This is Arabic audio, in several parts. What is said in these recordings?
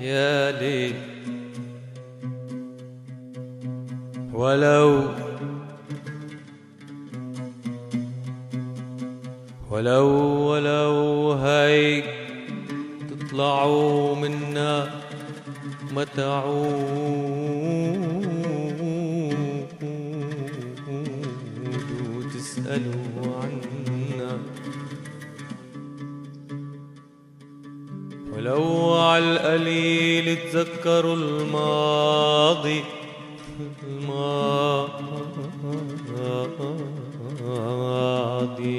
يا ليل ولو ولو ولو هيك تطلعوا منا ما تعودوا تسألوا. ولو على القليل تذكروا الماضي. الماضي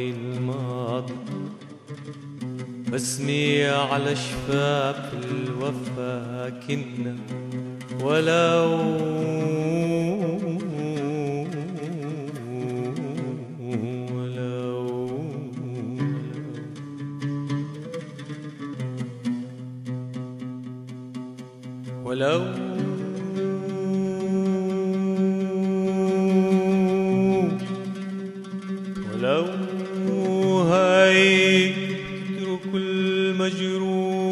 الماضي. بسمي على شفاف الوفا كنا. ولو ولو ولو هيك تترك المجروح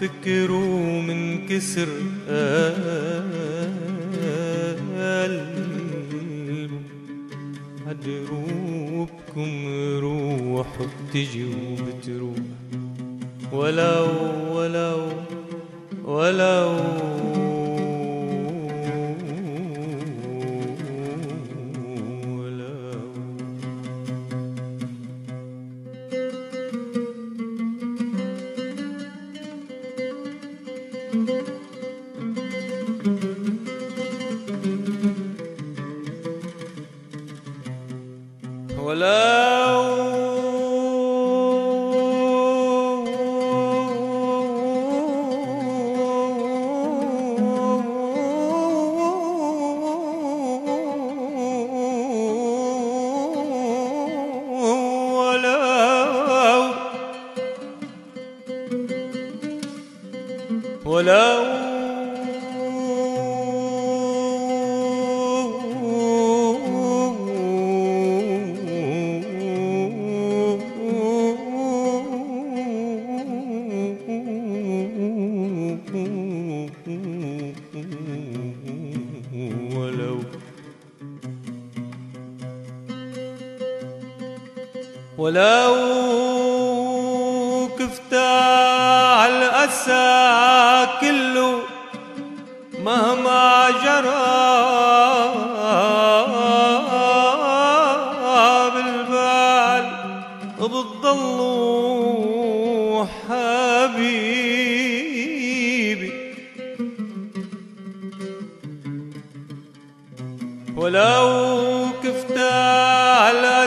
فكروا من كسر قلبه عدروبكم روح بتجي وبتروح. ولو ولو ولو ولو ولو ولو ولو كفت على الأسى كله مهما جرى بالبال بتضلوا حبيبي. ولو كفت على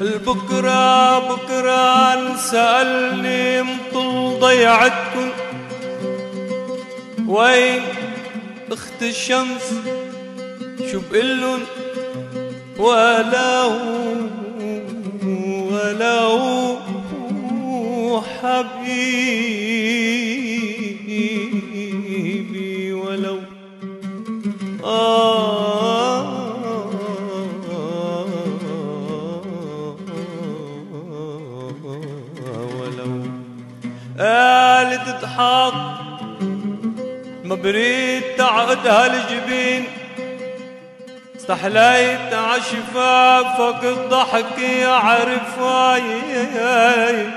البكرة بكرة سألني مطل ضيعتكم. وين أخت الشمس؟ شو بقلن؟ ولو ولو حبيبي. قال تضحك ما بريد تعقد هالجبين استحليت عشفافك الضحك يعرف قالت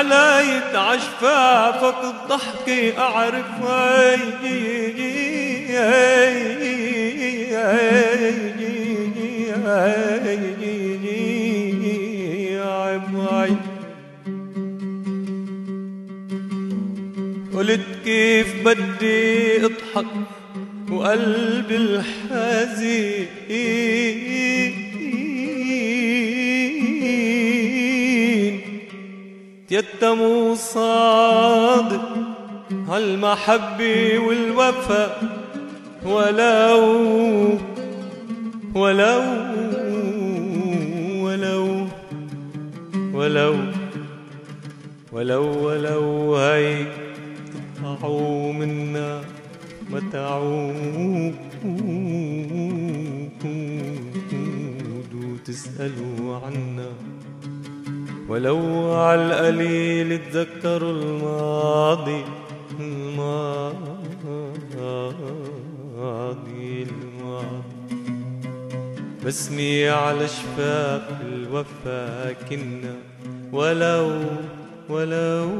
استحليت عشفافك الضحكة أعرف قلت كيف بدي أضحك وقلبي الحزين. يتموا صادق هالمحبة والوفا ولو ولو ولو ولو ولو ولو هي تطلعوا منا متعود وتسألوا عنا. ولو على القليل تذكروا الماضي الماضي الماضي. بسمي على شفاف الوفا كنا ولو ولو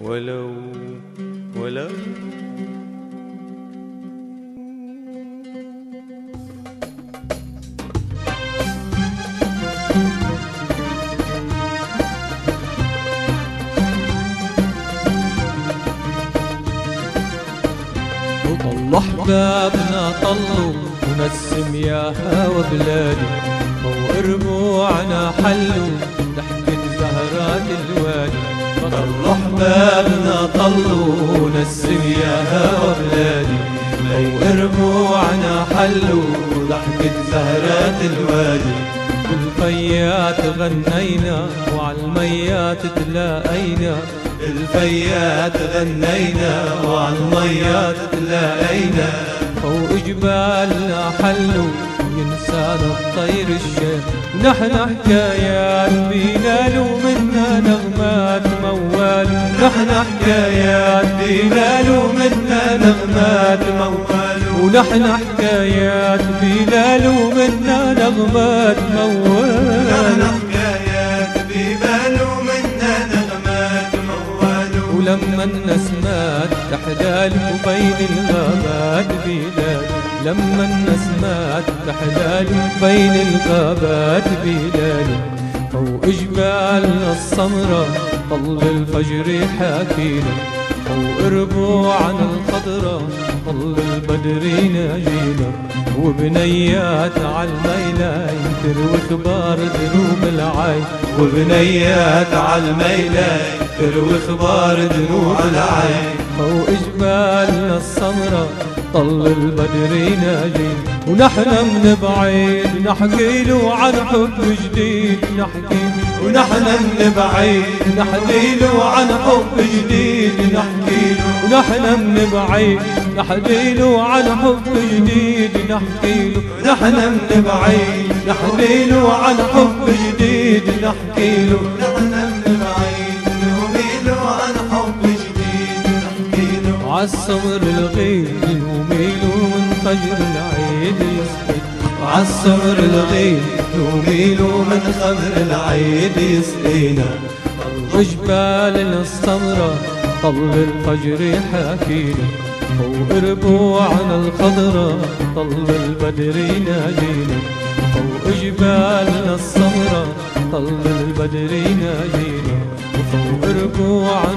ولو ولو. طلوا احبابنا طلوا ونسم يا هوا بلادي. واربوعنا حلوا ضحكة زهرات الوادي. طلوا احبابنا طلوا ونسم يا هوا بلادي. واربوعنا حلوا ضحكة زهرات الوادي. بالفيات غنينا وعلى الميات تلاقينا. الفيات غنينا وعلى الميات تلاقينا. فوق جبالنا حلوا ينسانا الطير الشيخ. نحن حكايات بينالوا منا نغمات موال. نحن حكايات بينالوا منا نغمات موال. ونحن حكايات بينالوا منا نغمات موال. نحن حكايات بيبالوا منا نغمات موال. ولما النسمات تحلال وبين الغابات بلاد لما النسمات تحلال وبين الغابات بلاد فوق جبالنا السمرة طل الفجر حاكينا. فوق ربوعنا الخضرة طل البدر ناجينا. وبنيات عالميلاي تروي خبار ذنوب العين. وبنيات عالميلاي تروي خبار ذنوب العين. فوق جبالنا السمرة طل البدر ناجي. ونحن من بعيد نحكي له عن حب جديد. نحكي ونحن من بعيد نحكي له عن حب جديد. نحكي له ونحن من بعيد نحكي له عن حب جديد. نحكي له نحن من بعيد نحكي له عن حب جديد. نحكي له نحن من بعيد نميل عن حب جديد. نحكي له عالصبر من فجر العيد يصحي عالصبر الغير نميل من خمر العيد يسقينا. وجبالنا السمرة طل الفجر حاكينا. فوق ربوعنا الخضرة طل البدر ناجينا فوق جبالنا السمرة طل البدر ناجينا وفوق ربوعنا